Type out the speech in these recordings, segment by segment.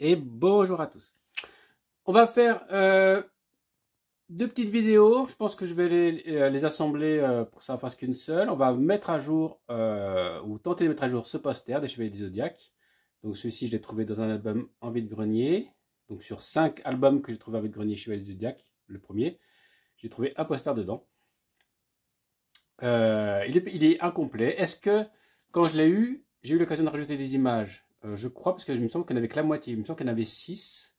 et bonjour à tous. On va faire euh, deux petites vidéos. Je pense que je vais les, euh, assembler euh, pour que ça ne fasse qu'une seule. On va mettre à jour, ou tenter de mettre à jour ce poster des Chevaliers du Zodiac. Donc celui-ci, je l'ai trouvé dans un album Envie de Grenier. Donc sur cinq albums que j'ai trouvé Envie de Grenier Chevaliers du Zodiac, le premier, j'ai trouvé un poster dedans. il, est, il est incomplet. Est-ce que quand je l'ai eu, j'ai eu l'occasion de rajouter des images? Euh, je crois, parce que je me semble qu'il y en avait que la moitié. Il me semble qu'il y en avait 6.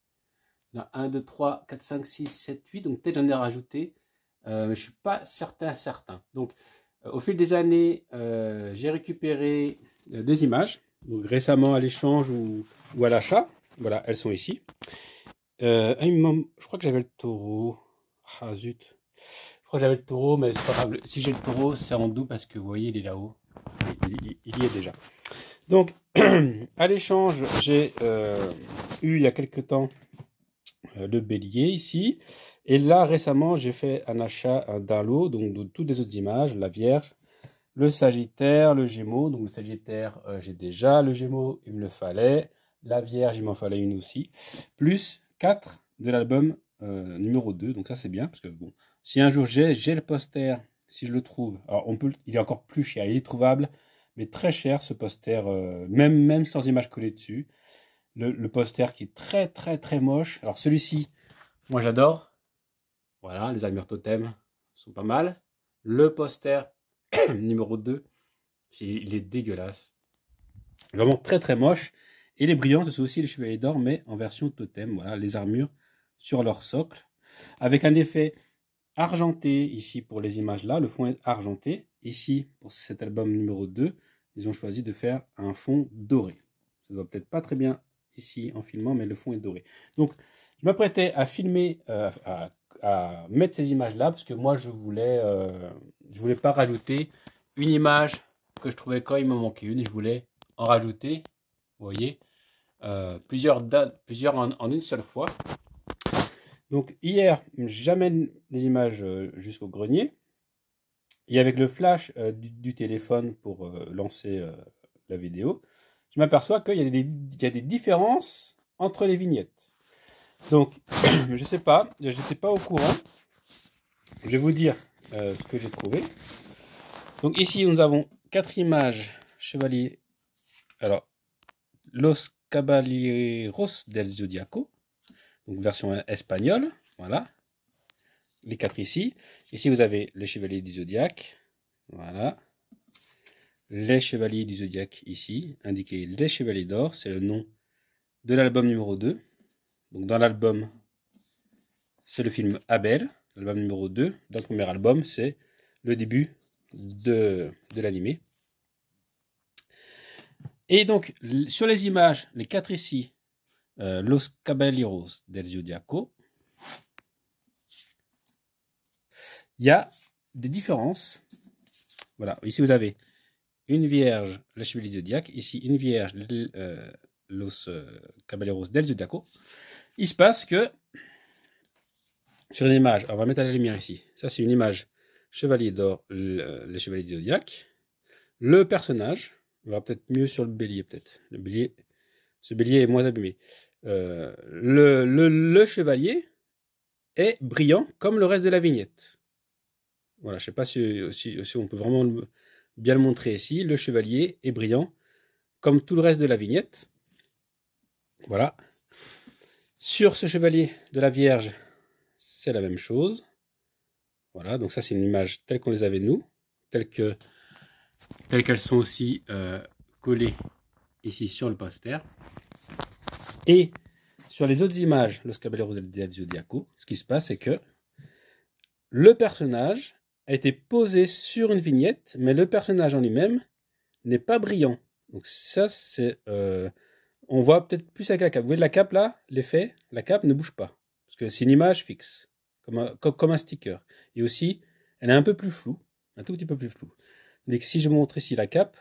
Là, 1, 2, 3, 4, 5, 6, 7, 8. Donc peut-être j'en ai rajouté. Euh, mais je suis pas certain, certain. Donc euh, au fil des années, j'ai récupéré des images. Donc récemment à l'échange ou, à l'achat. Voilà, elles sont ici. je crois que j'avais le taureau. Ah zut. Je crois que j'avais le taureau, mais c'est pas grave. Si j'ai le taureau, c'est en doux parce que vous voyez, il est là-haut. Il, y est déjà. Donc, à l'échange, j'ai euh, eu il y a quelque temps euh, le bélier ici. Et là, récemment, j'ai fait un achat d'un lot, donc de toutes les autres images, la Vierge, le Sagittaire, le Gémeaux. Donc le Sagittaire, euh, j'ai déjà. Le Gémeaux, il me le fallait. La Vierge, il m'en fallait une aussi. Plus 4 de l'album numéro 2. Donc ça, c'est bien, parce que bon, si un jour j'ai le poster, si je le trouve, alors on peut, il est encore plus cher, il est trouvable mais très cher ce poster, euh, même, même sans image collée dessus. Le, poster qui est très très très moche. Alors celui-ci, moi j'adore. Voilà, les armures totem sont pas mal. Le poster numéro 2, il est dégueulasse. Vraiment très très moche. Et les brillants, ce sont aussi les chevaliers d'or, mais en version totem. Voilà, les armures sur leur socle. Avec un effet argenté ici pour les images là. Le fond est argenté. Ici, pour cet album numéro 2, ils ont choisi de faire un fond doré. Ça ne peut-être pas très bien ici en filmant, mais le fond est doré. Donc, je m'apprêtais à filmer, euh, à, mettre ces images-là, parce que moi, je voulais, euh, je voulais pas rajouter une image que je trouvais quand il me manquait une. Je voulais en rajouter, vous voyez, euh, plusieurs, plusieurs en, une seule fois. Donc, hier, j'amène les images jusqu'au grenier. Et avec le flash euh, du, téléphone pour euh, lancer euh, la vidéo, je m'aperçois qu'il y, a des différences entre les vignettes. Donc, je ne sais pas, je n'étais pas au courant. Je vais vous dire ce que j'ai trouvé. Donc ici, nous avons quatre images chevalier. Alors, Los Caballeros del Zodiaco, version espagnole, voilà les quatre ici. Ici, vous avez les chevaliers du zodiaque. Voilà. Les chevaliers du zodiaque ici, indiqué les chevaliers d'or, c'est le nom de l'album numéro 2. Donc dans l'album, c'est le film Abel, l'album numéro 2. Dans le premier album, c'est le début de, de l'animé. Et donc, sur les images, les quatre ici, euh, Los Caballeros del Zodiaco, il y a des différences. Voilà, ici vous avez une vierge, la chevalier zodiaque, ici une vierge, euh, los euh, caballeros del zodiaco. Il se passe que sur une image, on va mettre à la lumière ici, ça c'est une image chevalier d'or, les chevaliers du zodiaque. Le personnage, on va peut-être mieux sur le bélier peut-être. Le bélier, ce bélier est moins abîmé. Euh, le, chevalier est brillant comme le reste de la vignette. Voilà, je ne sais pas si, on peut vraiment bien le montrer ici. Le chevalier est brillant, comme tout le reste de la vignette. Voilà. Sur ce chevalier de la Vierge, c'est la même chose. Voilà, donc ça c'est une image telle qu'on les avait nous, telles qu'elles sont aussi euh, collées ici sur le poster. Et sur les autres images, le Caballeros del Zodiaco, ce qui se passe, c'est que le personnage a été posé sur une vignette, mais le personnage en lui-même n'est pas brillant. Donc ça, c'est... Euh, on voit peut-être plus avec la cape. Vous voyez la cape là, l'effet, la cape ne bouge pas. Parce que c'est une image fixe, comme un, comme, un sticker. Et aussi, elle est un peu plus floue, un tout petit peu plus floue. Donc si je montre ici la cape,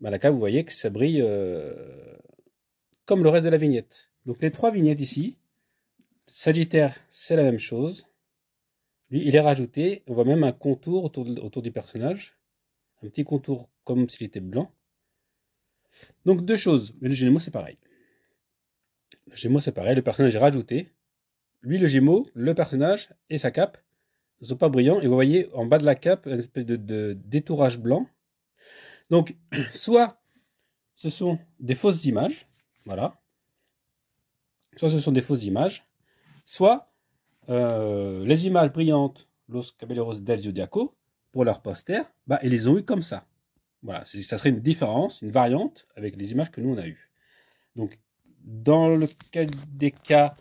la cape, vous voyez que ça brille euh, comme le reste de la vignette. Donc les trois vignettes ici, Sagittaire, c'est la même chose. Lui, il est rajouté. On voit même un contour autour, du personnage. Un petit contour comme s'il était blanc. Donc deux choses. Mais le Gémeaux, c'est pareil. Le Gémeaux, c'est pareil. Le personnage est rajouté. Lui, le Gémeaux, le personnage et sa cape ne sont pas brillants. Et vous voyez en bas de la cape une espèce de, détourage blanc. Donc, soit ce sont des fausses images. Voilà. Soit ce sont des fausses images. Soit euh, les images brillantes, Los Caballeros del Zodiaco, pour leur poster, bah, ils les ont eu comme ça. Voilà, ça serait une différence, une variante avec les images que nous on a eues. Donc, dans le cas des cas,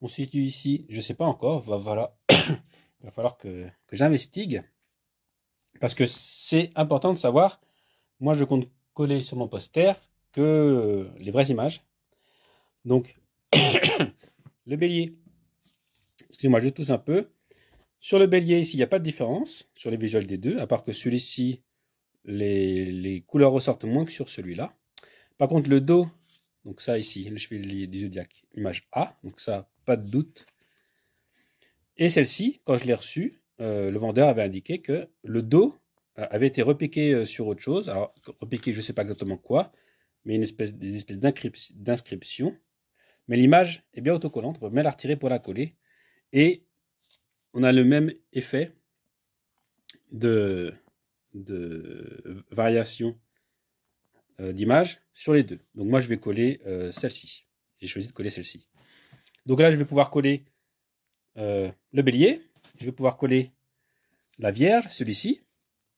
on se situe ici, je ne sais pas encore, va, il va falloir que j'investigue, parce que c'est important de savoir, moi je compte coller sur mon poster que les vraies images. Donc, le bélier, excusez-moi, je tousse un peu. Sur le bélier, ici, il n'y a pas de différence sur les visuels des deux, à part que celui-ci, les, couleurs ressortent moins que sur celui-là. Par contre, le dos, donc ça ici, le chevalier du zodiaque, image A, donc ça, pas de doute. Et celle-ci, quand je l'ai reçue, euh, le vendeur avait indiqué que le dos euh, avait été repiqué euh, sur autre chose. Alors, repiqué, je ne sais pas exactement quoi, mais une espèce, d'inscription. Mais l'image est bien autocollante, on peut bien la retirer pour la coller. Et on a le même effet de, variation euh, d'image sur les deux. Donc moi, je vais coller euh, celle-ci. J'ai choisi de coller celle-ci. Donc là, je vais pouvoir coller euh, le bélier. Je vais pouvoir coller la vierge, celui-ci.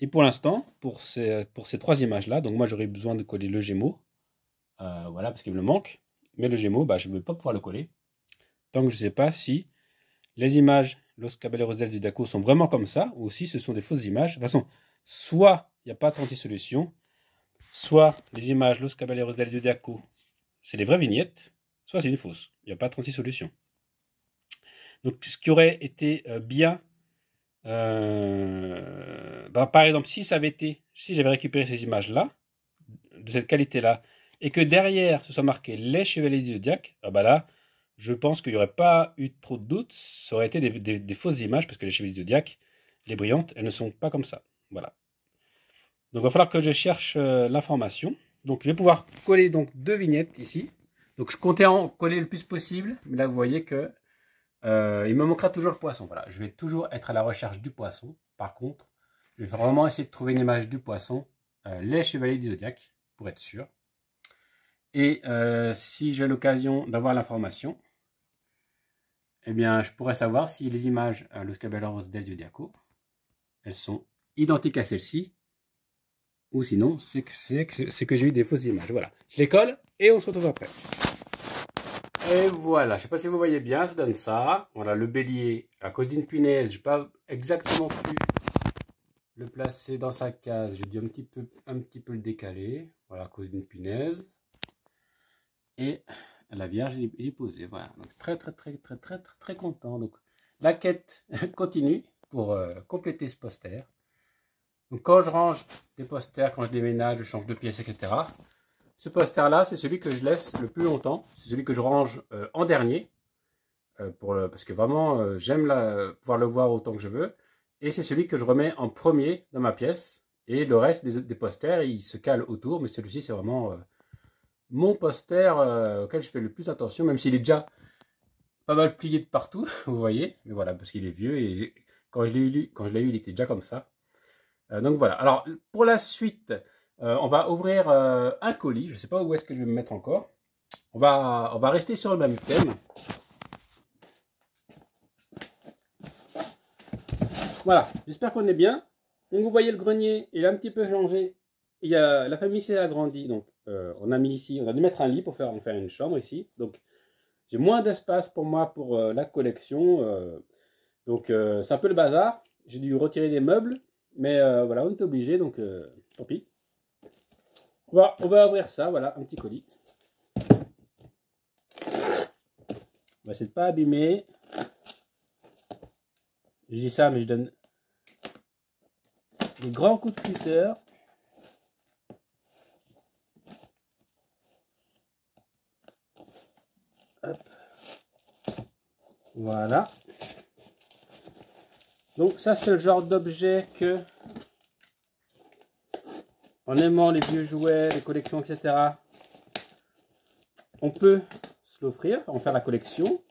Et pour l'instant, pour ces, pour ces trois images-là, donc moi, j'aurais besoin de coller le gémeau. voilà, parce qu'il me manque. Mais le gémeau, bah, je ne vais pas pouvoir le coller. Tant que je ne sais pas si les images Los Caballeros del Zodiaco sont vraiment comme ça, ou si ce sont des fausses images. De toute façon, soit il n'y a pas 36 solutions, soit les images Los Caballeros del Zodiaco, c'est les vraies vignettes, soit c'est une fausse. Il n'y a pas 36 solutions. Donc, ce qui aurait été euh, bien, euh, bah, par exemple, si ça avait été, si j'avais récupéré ces images-là, de cette qualité-là, et que derrière ce soit marqué les chevaliers du zodiaque, ah bah là, je pense qu'il n'y aurait pas eu trop de doutes. Ça aurait été des, fausses images parce que les chevaliers du zodiaque, les brillantes, elles ne sont pas comme ça. Voilà. Donc il va falloir que je cherche euh, l'information. Donc je vais pouvoir coller donc deux vignettes ici. Donc je comptais en coller le plus possible, mais là vous voyez que euh, il me manquera toujours le poisson. Voilà, je vais toujours être à la recherche du poisson. Par contre, je vais vraiment essayer de trouver une image du poisson, euh, les chevaliers du zodiaque, pour être sûr. Et si j'ai l'occasion d'avoir l'information, eh bien, je pourrais savoir si les images à Los Caballeros del elles sont identiques à celles-ci, ou sinon, c'est que, que j'ai eu des fausses images. Voilà, je les colle et on se retrouve après. Et voilà, je ne sais pas si vous voyez bien, ça donne ça. Voilà, le bélier, à cause d'une punaise, je n'ai pas exactement pu le placer dans sa case. J'ai dû un petit, peu, un le décaler, voilà, à cause d'une punaise. Et la Vierge il est posée. Voilà. Donc très très très très très très très content. Donc la quête continue pour euh, compléter ce poster. Donc quand je range des posters, quand je déménage, je change de pièces, etc. Ce poster là, c'est celui que je laisse le plus longtemps. C'est celui que je range euh, en dernier. Euh, pour parce que vraiment j'aime pouvoir le voir autant que je veux. Et c'est celui que je remets en premier dans ma pièce. Et le reste des, des posters, il se cale autour. Mais celui-ci, c'est vraiment mon poster euh, auquel je fais le plus attention, même s'il est déjà pas mal plié de partout, vous voyez. Mais voilà, parce qu'il est vieux et quand je l'ai eu, quand je l'ai eu, il était déjà comme ça. Euh, donc voilà. Alors pour la suite, euh, on va ouvrir un colis. Je ne sais pas où est-ce que je vais me mettre encore. On va, on va rester sur le même thème. Voilà, j'espère qu'on est bien. Donc vous voyez le grenier, il a un petit peu changé. Il y a, la famille s'est agrandie, donc euh, on a mis ici, on a dû mettre un lit pour faire, une chambre ici. Donc, j'ai moins d'espace pour moi pour euh, la collection. Euh. donc, c'est un peu le bazar. J'ai dû retirer des meubles. Mais voilà, on est obligé, donc tant pis. On va, ouvrir ça, voilà, un petit colis. On va essayer de pas abîmer. Je dis ça, mais je donne des grands coups de cutter. Voilà. Donc ça, c'est le genre d'objet que, en aimant les vieux jouets, les collections, etc., on peut l'offrir, en faire la collection.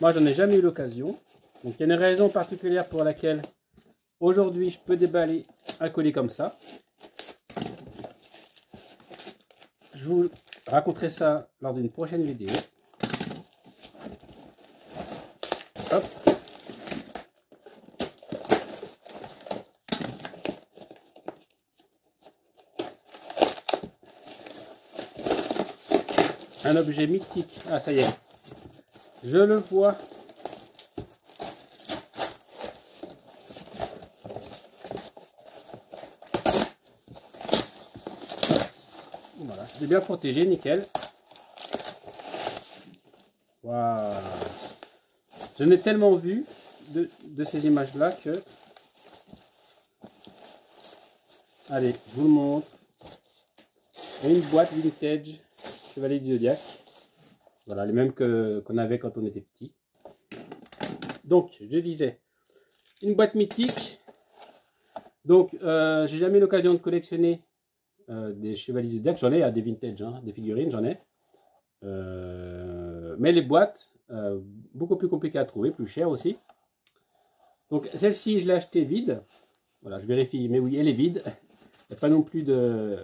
Moi, j'en ai jamais eu l'occasion. Donc, il y a une raison particulière pour laquelle aujourd'hui, je peux déballer un colis comme ça. Je vous raconterai ça lors d'une prochaine vidéo. Hop. Un objet mythique. Ah, ça y est. Je le vois. Voilà, c'est bien protégé, nickel. Waouh Je n'ai tellement vu de, ces images-là que... Allez, je vous montre. Une boîte vintage Chevalier du Zodiac. Voilà, les mêmes qu'on avait quand on était petit. Donc, je disais, une boîte mythique. Donc, euh, j'ai jamais eu l'occasion de collectionner euh, des chevaliers du Zodiac. J'en ai à des vintage, hein, des figurines, j'en ai. Euh, mais les boîtes, beaucoup plus compliquées à trouver, plus chères aussi. Donc, celle-ci, je l'ai achetée vide. Voilà, je vérifie, mais oui, elle est vide. Il n'y a pas non plus de,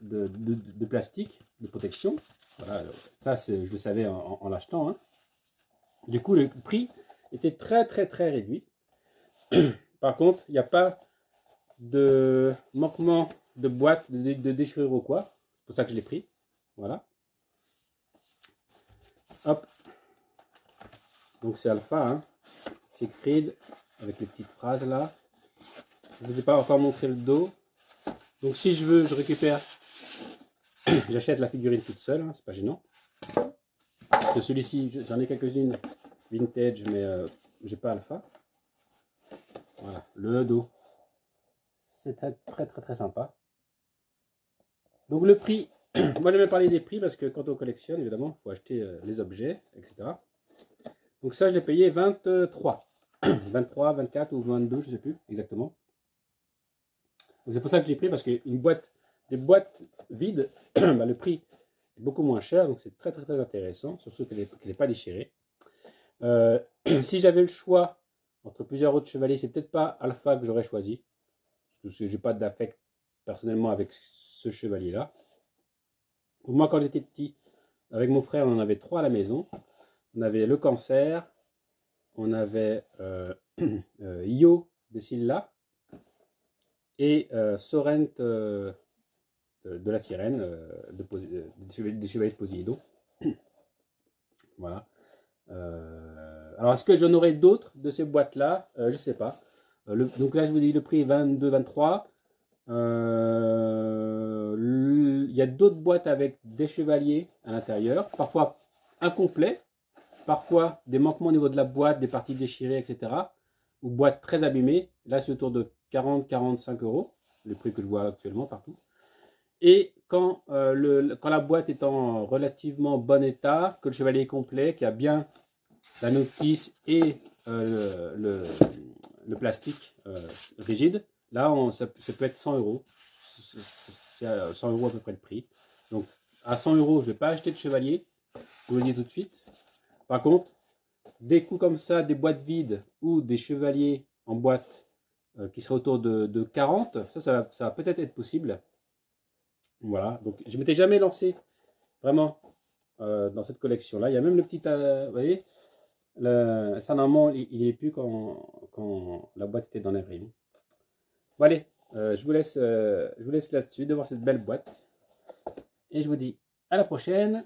de plastique de protection. Voilà, ça, je le savais en, l'achetant. Hein. Du coup, le prix était très, très, très réduit. Par contre, il n'y a pas de manquement de boîte, de, déchirure ou quoi. C'est pour ça que je l'ai pris. Voilà. Hop. Donc, c'est Alpha. Hein. Siegfried, avec les petites phrases là. Je ne vous ai pas encore montré le dos. Donc, si je veux, je récupère J'achète la figurine toute seule, hein, c'est pas gênant. De celui-ci, j'en ai quelques-unes vintage, mais euh, j'ai pas alpha. Voilà, le dos. C'est très très très sympa. Donc le prix, moi j'aime parler des prix parce que quand on collectionne, évidemment, il faut acheter euh, les objets, etc. Donc ça, je l'ai payé 23. 23, 24 ou 22, je sais plus exactement. C'est pour ça que j'ai pris parce qu'une boîte des boîtes vides, bah, le prix est beaucoup moins cher, donc c'est très très très intéressant, surtout qu'elle n'est pas déchirée. Euh, si j'avais le choix entre plusieurs autres chevaliers, c'est peut-être pas Alpha que j'aurais choisi, parce que j'ai pas d'affect personnellement avec ce chevalier-là. Moi, quand j'étais petit, avec mon frère, on en avait trois à la maison. On avait le cancer, on avait euh, euh, Io de Silla et Sorrent euh, de la sirène, euh, de, des chevaliers de Poséidon. voilà. Euh, alors, est-ce que j'en aurai d'autres de ces boîtes-là? Je ne sais pas. donc là, je vous dis le prix 22-23. Il y a d'autres boîtes avec des chevaliers à l'intérieur, parfois incomplets, parfois des manquements au niveau de la boîte, des parties déchirées, etc. Ou boîtes très abîmées. Là, c'est autour de 40-45 euros, le prix que je vois actuellement partout. Et quand, euh, le, quand la boîte est en relativement bon état, que le chevalier est complet, qu'il y a bien la notice et euh, le, plastique euh, rigide, là, on, ça, peut être 100 euros. C'est 100 euros à peu près le prix. Donc, à 100 euros, je ne vais pas acheter de chevalier. Vous le dis tout de suite. Par contre, des coups comme ça, des boîtes vides ou des chevaliers en boîte qui seraient autour de, de 40, ça, ça, va peut-être être possible. Voilà, donc je m'étais jamais lancé vraiment euh, dans cette collection-là. Il y a même le petit, euh, vous voyez, le, ça normalement il n'est plus quand, la boîte était dans les rayons. Bon allez, euh, je vous laisse, je vous laisse là-dessus de voir cette belle boîte. Et je vous dis à la prochaine.